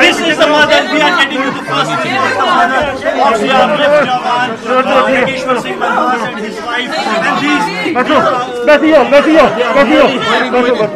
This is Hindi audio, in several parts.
This is the mother. We are getting you the first name of the mother of Siyabrif Jawan, uh, Yogeshwar Singh Manhas and his wife. And these. बैठो बैठियो बैठियो बैठियो बैठो बैठो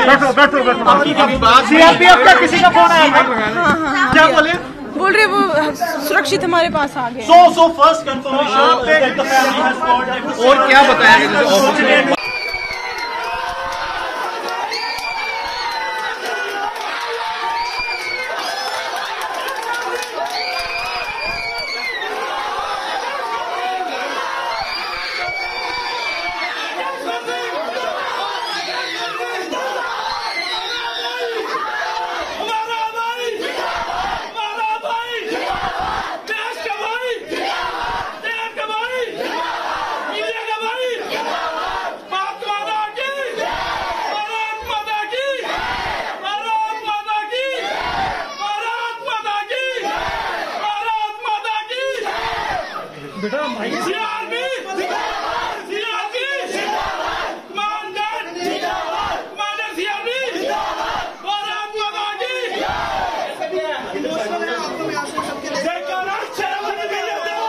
बैठो बैठो बैठो सीआरपीएफ का किसी का फ़ोन आया था? क्या बोले? बोल रहे वो सुरक्षित हमारे पास आ गए। सो सो फ़र्स्ट that और क्या बताया? चरमन में देते हो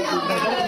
आ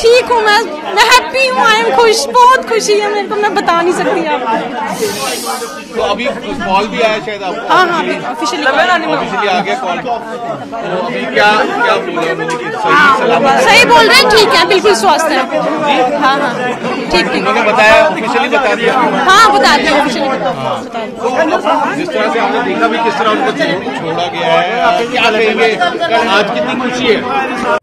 ठीक हूँ मैं मैं हैप्पी हूँ आई एम खुश बहुत खुशी है मेरे को मैं बता नहीं सकती आपको तो अभी कॉल भी आया शायद आपको? हाँ हाँ ऑफिशियली ऑफिशियली आ गया कॉल तो अभी क्या क्या बोल रहे हैं? सलामत सही बोल रहे हैं ठीक है बिल्कुल स्वस्थ है। हाँ हाँ। ठीक ठीक उन्होंने बताया ऑफिशियली बता दिया। हाँ बता दिया ऑफिशियली जिस तरह से हमने देखा भी किस तरह उनको छोड़ा गया है क्या कहेंगे? आज कितनी खुशी है?